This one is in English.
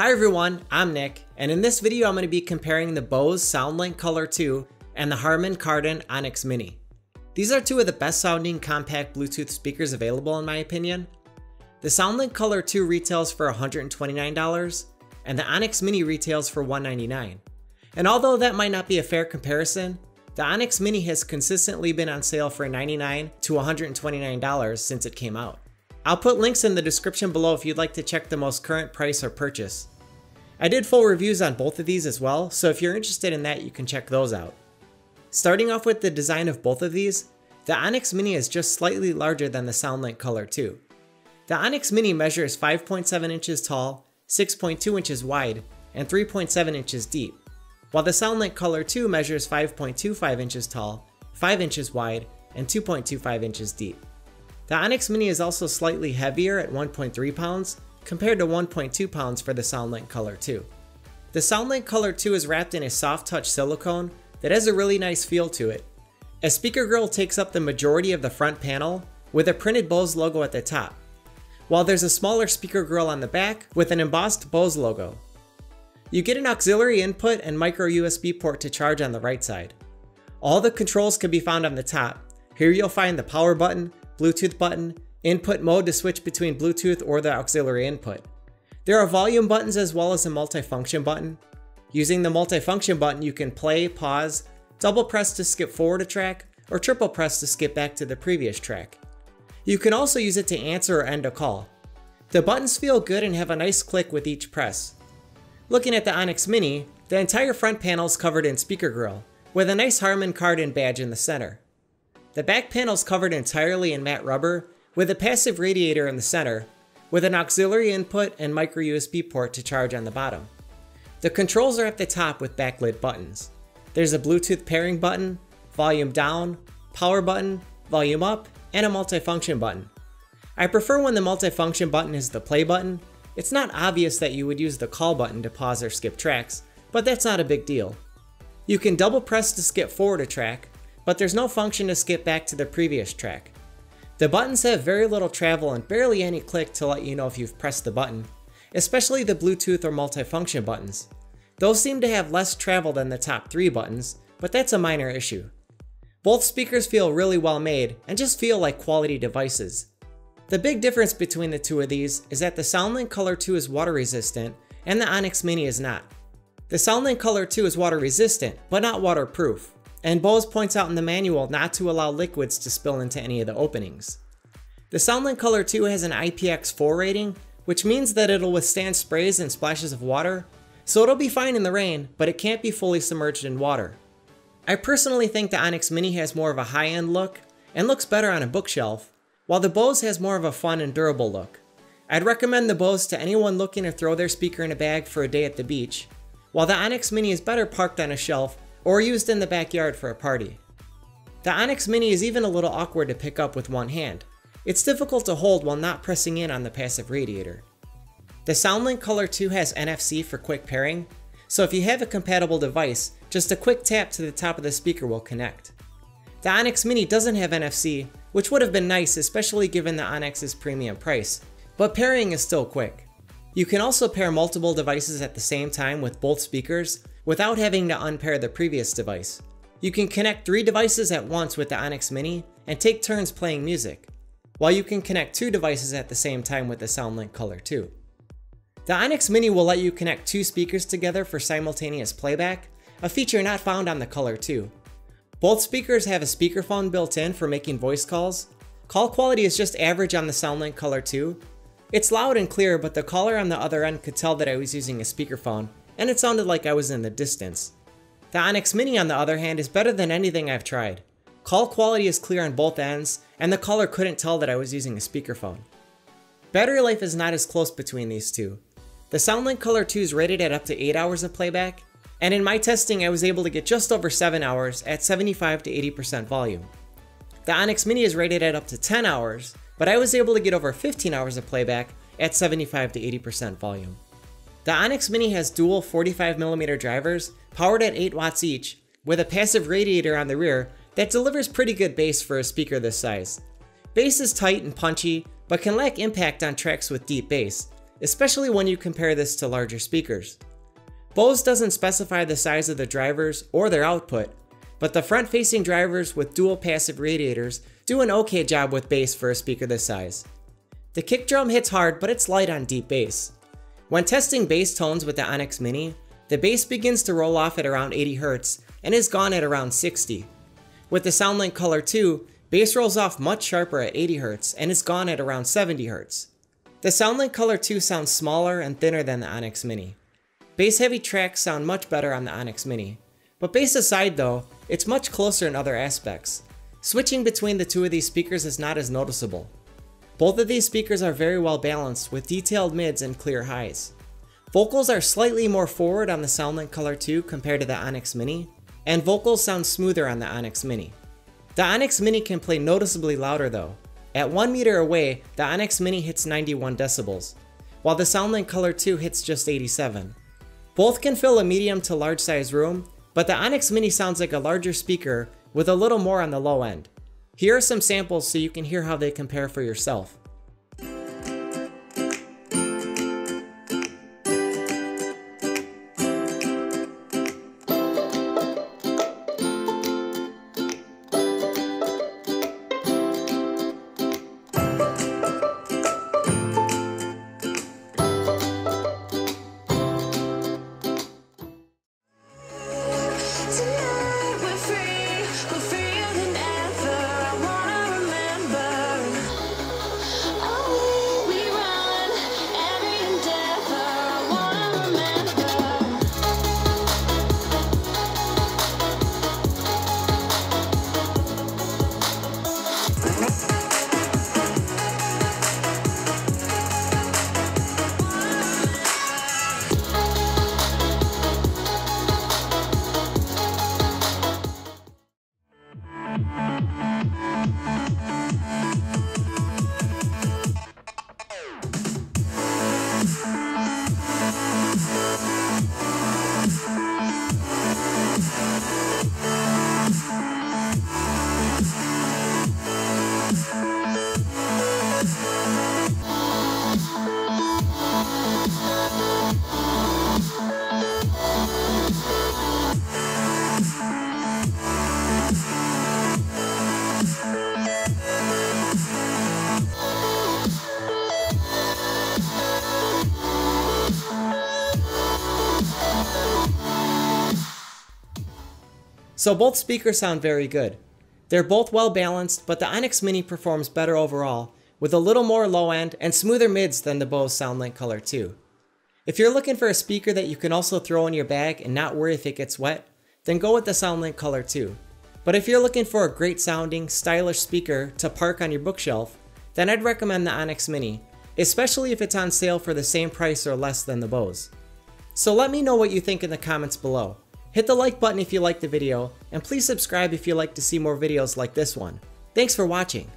Hi everyone, I'm Nick, and in this video I'm going to be comparing the Bose SoundLink Color 2 and the Harman Kardon Onyx Mini. These are two of the best sounding compact Bluetooth speakers available in my opinion. The SoundLink Color 2 retails for $129, and the Onyx Mini retails for 199. And although that might not be a fair comparison, the Onyx Mini has consistently been on sale for 99 to $129 since it came out. I'll put links in the description below if you'd like to check the most current price or purchase. I did full reviews on both of these as well, so if you're interested in that, you can check those out. Starting off with the design of both of these, the Onyx Mini is just slightly larger than the SoundLink Color 2. The Onyx Mini measures 5.7 inches tall, 6.2 inches wide, and 3.7 inches deep, while the SoundLink Color 2 measures 5.25 inches tall, 5 inches wide, and 2.25 inches deep. The Onyx Mini is also slightly heavier at 1.3 pounds, compared to 1.2 pounds for the SoundLink Color 2. The SoundLink Color 2 is wrapped in a soft touch silicone that has a really nice feel to it. A speaker grill takes up the majority of the front panel, with a printed Bose logo at the top, while there's a smaller speaker grill on the back with an embossed Bose logo. You get an auxiliary input and micro USB port to charge on the right side. All the controls can be found on the top. Here you'll find the power button, Bluetooth button, input mode to switch between Bluetooth or the auxiliary input. There are volume buttons as well as a multifunction button. Using the multifunction button, you can play, pause, double press to skip forward a track, or triple press to skip back to the previous track. You can also use it to answer or end a call. The buttons feel good and have a nice click with each press. Looking at the Onyx Mini, the entire front panel is covered in speaker grill, with a nice Harman Kardon badge in the center. The back panel is covered entirely in matte rubber, with a passive radiator in the center, with an auxiliary input and micro USB port to charge on the bottom. The controls are at the top with backlit buttons. There's a Bluetooth pairing button, volume down, power button, volume up, and a multifunction button. I prefer when the multifunction button is the play button. It's not obvious that you would use the call button to pause or skip tracks, but that's not a big deal. You can double press to skip forward a track, but there's no function to skip back to the previous track. The buttons have very little travel and barely any click to let you know if you've pressed the button, especially the Bluetooth or multifunction buttons. Those seem to have less travel than the top three buttons, but that's a minor issue. Both speakers feel really well made and just feel like quality devices. The big difference between the two of these is that the SoundLink Color 2 is water resistant and the Onyx Mini is not. The SoundLink Color 2 is water resistant, but not waterproof and Bose points out in the manual not to allow liquids to spill into any of the openings. The SoundLink Color 2 has an IPX4 rating, which means that it'll withstand sprays and splashes of water, so it'll be fine in the rain, but it can't be fully submerged in water. I personally think the Onyx Mini has more of a high-end look, and looks better on a bookshelf, while the Bose has more of a fun and durable look. I'd recommend the Bose to anyone looking to throw their speaker in a bag for a day at the beach, while the Onyx Mini is better parked on a shelf or used in the backyard for a party. The Onyx Mini is even a little awkward to pick up with one hand. It's difficult to hold while not pressing in on the passive radiator. The SoundLink Color 2 has NFC for quick pairing, so if you have a compatible device, just a quick tap to the top of the speaker will connect. The Onyx Mini doesn't have NFC, which would have been nice especially given the Onyx's premium price, but pairing is still quick. You can also pair multiple devices at the same time with both speakers, without having to unpair the previous device. You can connect three devices at once with the Onyx Mini and take turns playing music, while you can connect two devices at the same time with the SoundLink Color 2. The Onyx Mini will let you connect two speakers together for simultaneous playback, a feature not found on the Color 2. Both speakers have a speakerphone built in for making voice calls. Call quality is just average on the SoundLink Color 2. It's loud and clear, but the caller on the other end could tell that I was using a speakerphone, and it sounded like I was in the distance. The Onyx Mini on the other hand is better than anything I've tried. Call quality is clear on both ends, and the caller couldn't tell that I was using a speakerphone. Battery life is not as close between these two. The SoundLink Color 2 is rated at up to 8 hours of playback, and in my testing I was able to get just over 7 hours at 75 to 80% volume. The Onyx Mini is rated at up to 10 hours, but I was able to get over 15 hours of playback at 75 to 80% volume. The Onyx Mini has dual 45mm drivers, powered at 8 watts each, with a passive radiator on the rear that delivers pretty good bass for a speaker this size. Bass is tight and punchy, but can lack impact on tracks with deep bass, especially when you compare this to larger speakers. Bose doesn't specify the size of the drivers or their output, but the front-facing drivers with dual passive radiators do an okay job with bass for a speaker this size. The kick drum hits hard, but it's light on deep bass. When testing bass tones with the Onyx Mini, the bass begins to roll off at around 80 Hz and is gone at around 60. With the SoundLink Color 2, bass rolls off much sharper at 80 Hz and is gone at around 70 Hz. The SoundLink Color 2 sounds smaller and thinner than the Onyx Mini. Bass heavy tracks sound much better on the Onyx Mini. But bass aside though, it's much closer in other aspects. Switching between the two of these speakers is not as noticeable. Both of these speakers are very well balanced with detailed mids and clear highs. Vocals are slightly more forward on the SoundLink Color 2 compared to the Onyx Mini, and vocals sound smoother on the Onyx Mini. The Onyx Mini can play noticeably louder though. At 1 meter away, the Onyx Mini hits 91 decibels, while the SoundLink Color 2 hits just 87. Both can fill a medium to large size room, but the Onyx Mini sounds like a larger speaker with a little more on the low end. Here are some samples so you can hear how they compare for yourself. So both speakers sound very good. They're both well balanced, but the Onyx Mini performs better overall, with a little more low end and smoother mids than the Bose SoundLink Color 2. If you're looking for a speaker that you can also throw in your bag and not worry if it gets wet, then go with the SoundLink Color 2. But if you're looking for a great sounding, stylish speaker to park on your bookshelf, then I'd recommend the Onyx Mini, especially if it's on sale for the same price or less than the Bose. So let me know what you think in the comments below. Hit the like button if you liked the video, and please subscribe if you'd like to see more videos like this one. Thanks for watching.